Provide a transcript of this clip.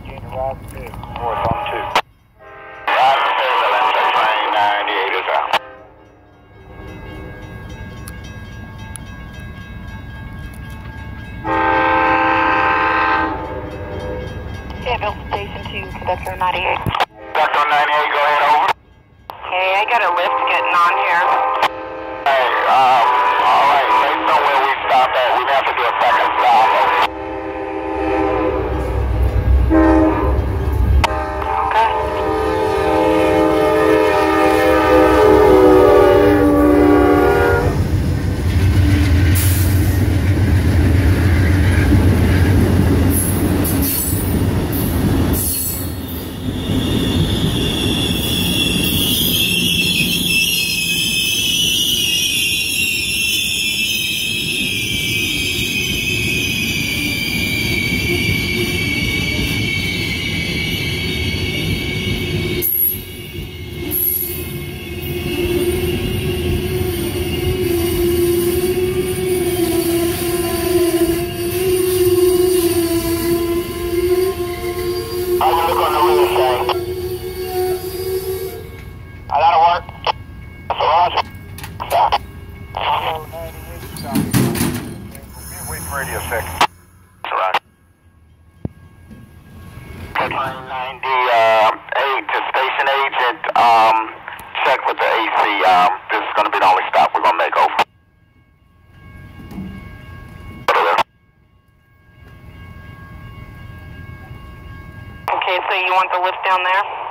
Virginia, Robin 2. On 2. Robin 2, train 98 is out. Station 2, conductor 98. Conductor 98, go ahead, over. Hey, I got a lift getting on here. Hey, uh... Wait for radio six. Roger. Train 90, to station agent, um, check with the AC, um, this is gonna be the only stop we're gonna make over. Okay, so you want the lift down there?